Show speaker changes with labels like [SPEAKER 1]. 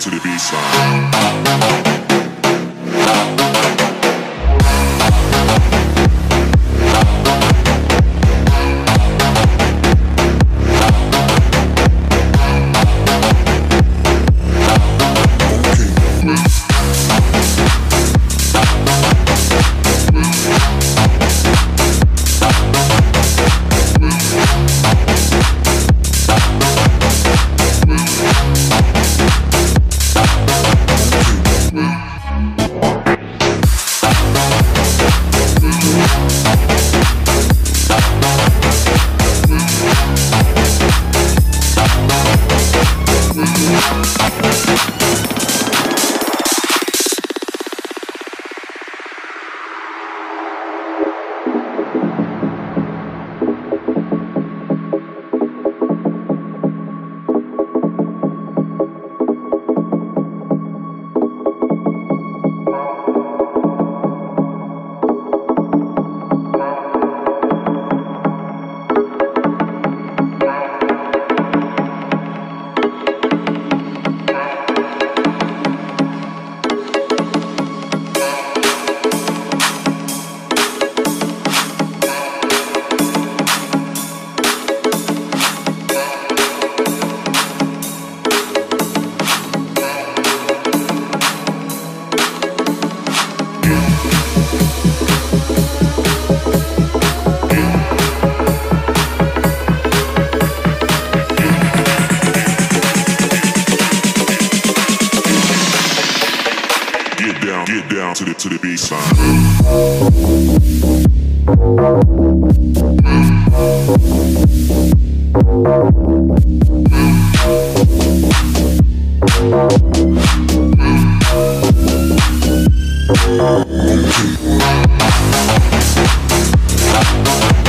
[SPEAKER 1] to the the baseline. down to the to the baseline. Okay.